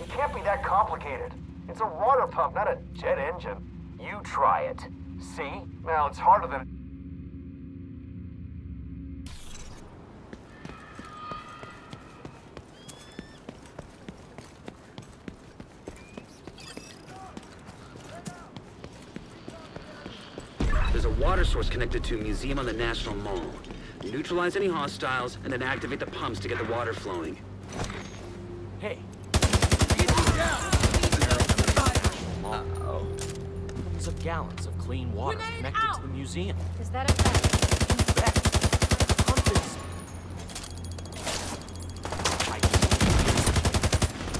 It can't be that complicated. It's a water pump, not a jet engine. You try it. See? Now, it's harder than... There's a water source connected to a museum on the National Mall. Neutralize any hostiles, and then activate the pumps to get the water flowing. Hey, gallons of clean water Grenade connected out! to the museum. Is that a fact? Pump is... I...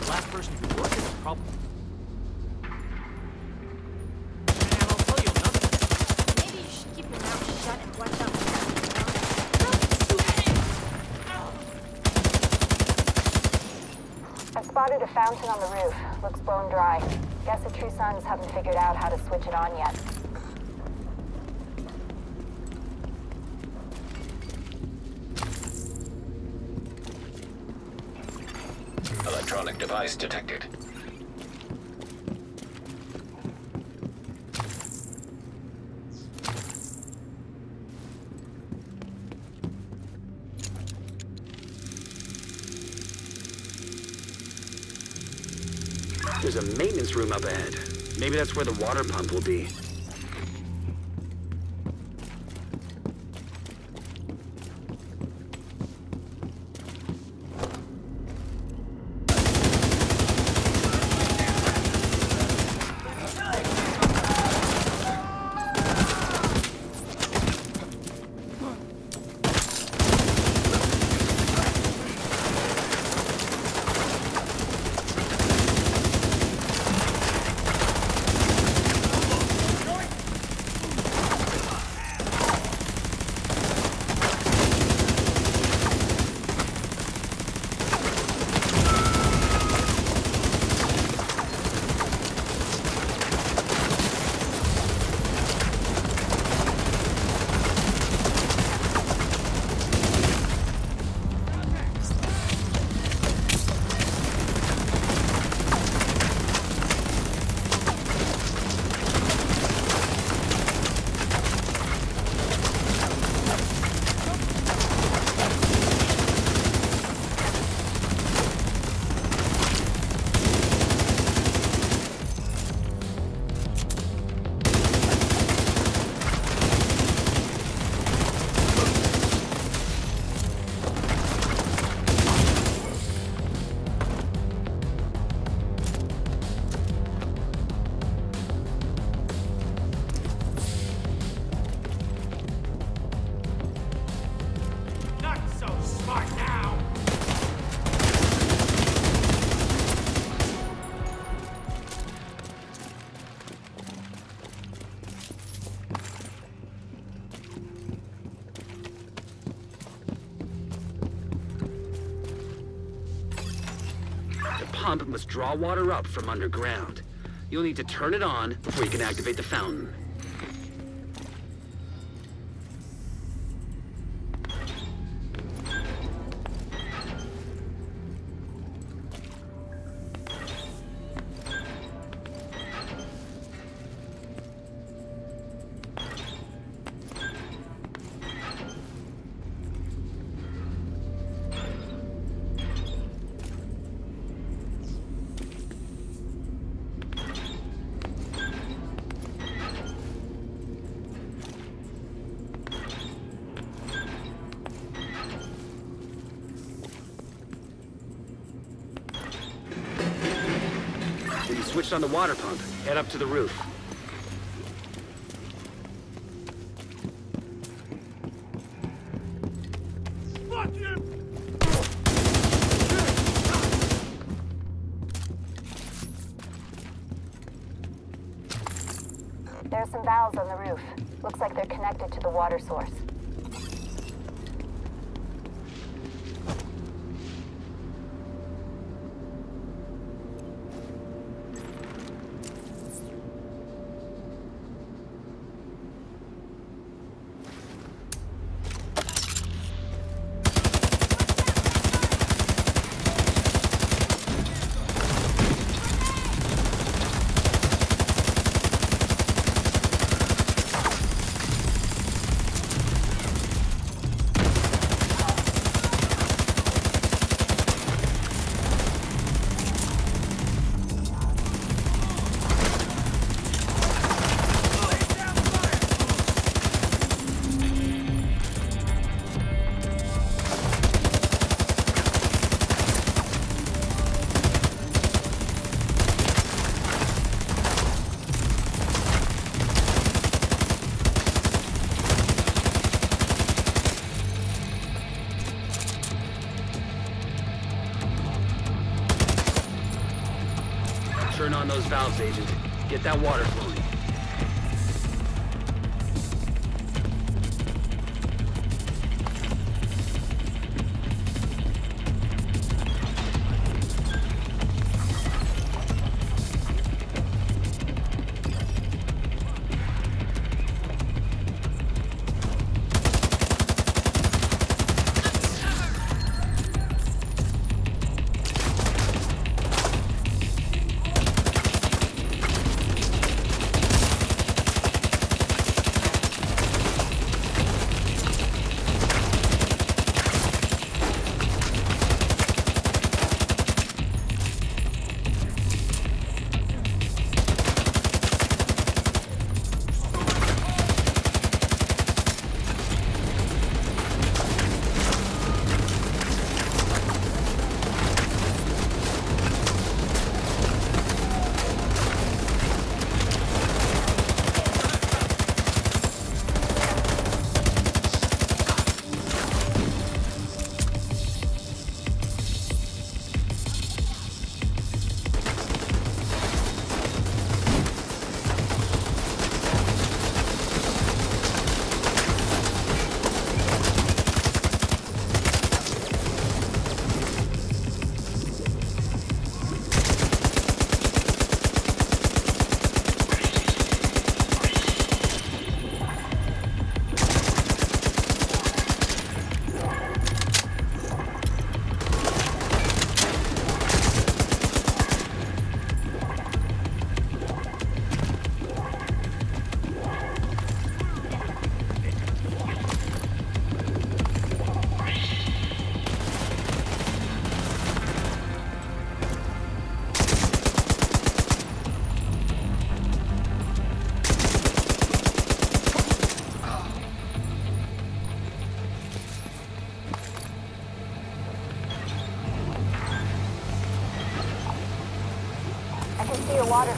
The last person who worked it is probably... Man, I'll tell you another... Maybe you should keep your mouth shut and watch out for I spotted a fountain on the roof. Looks bone dry. Guess the True Sons haven't figured out how to switch it on yet. Electronic device detected. There's a maintenance room up ahead. Maybe that's where the water pump will be. Pump must draw water up from underground. You'll need to turn it on before you can activate the fountain. Switched on the water pump, head up to the roof. There are some valves on the roof. Looks like they're connected to the water source. Turn on those valves, Agent. Get that water flowing.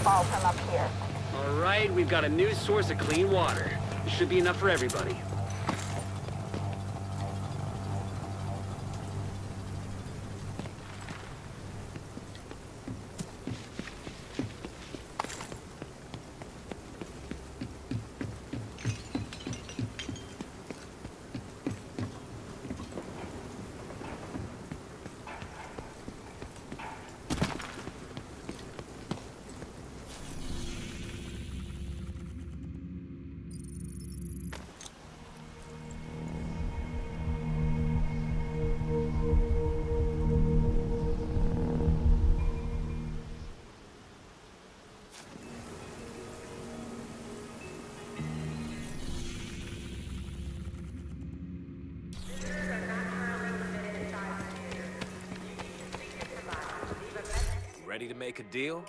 From up here. All right, we've got a new source of clean water. Should be enough for everybody. Make a deal?